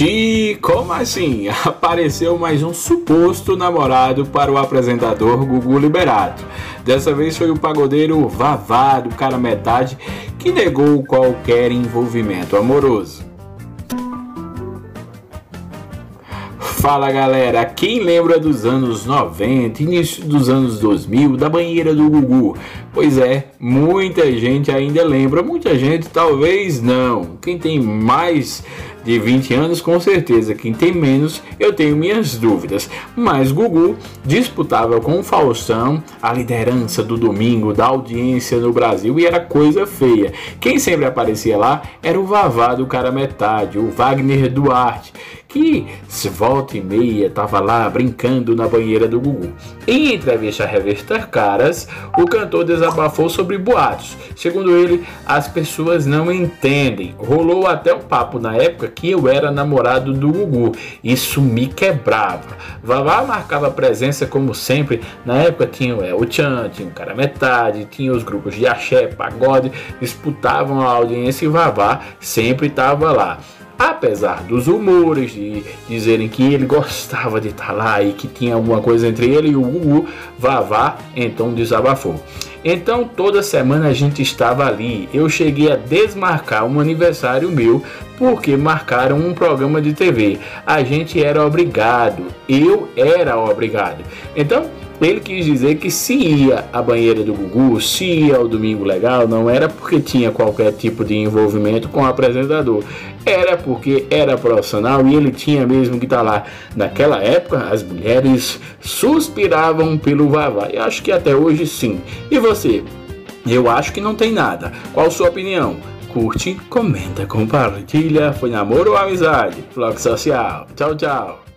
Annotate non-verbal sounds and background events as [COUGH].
Oxi, como assim? [LAUGHS] Apareceu mais um suposto namorado para o apresentador Gugu Liberato. Dessa vez foi o pagodeiro Vavá do cara metade que negou qualquer envolvimento amoroso. Fala galera, quem lembra dos anos 90, início dos anos 2000, da banheira do Gugu? Pois é, muita gente ainda lembra, muita gente talvez não. Quem tem mais de 20 anos, com certeza. Quem tem menos, eu tenho minhas dúvidas. Mas Gugu disputava com o Faustão a liderança do domingo da audiência no Brasil e era coisa feia. Quem sempre aparecia lá era o Vavá do cara metade, o Wagner Duarte, que se volta e meia estava lá brincando na banheira do Gugu. Em entrevista à revista Caras, o cantor desabafou sobre boatos. Segundo ele, as pessoas não entendem. Rolou até um papo na época que eu era namorado do Gugu. Isso me quebrava. Vavá marcava presença como sempre. Na época tinha o El Chan, tinha o Cara Metade, tinha os grupos de axé, pagode, disputavam a audiência e Vavá sempre estava lá apesar dos rumores de dizerem que ele gostava de estar lá e que tinha alguma coisa entre ele e o Gugu, Vavá então desabafou. Então toda semana a gente estava ali. Eu cheguei a desmarcar um aniversário meu porque marcaram um programa de TV. A gente era obrigado, eu era obrigado. Então ele quis dizer que se ia à banheira do Gugu, se ia ao Domingo Legal, não era porque tinha qualquer tipo de envolvimento com o apresentador. Era porque era profissional e ele tinha mesmo que estar tá lá. Naquela época, as mulheres suspiravam pelo Vavá. E acho que até hoje sim. E você? Eu acho que não tem nada. Qual sua opinião? Curte, comenta, compartilha. Foi namoro ou amizade? Vlog social. Tchau, tchau.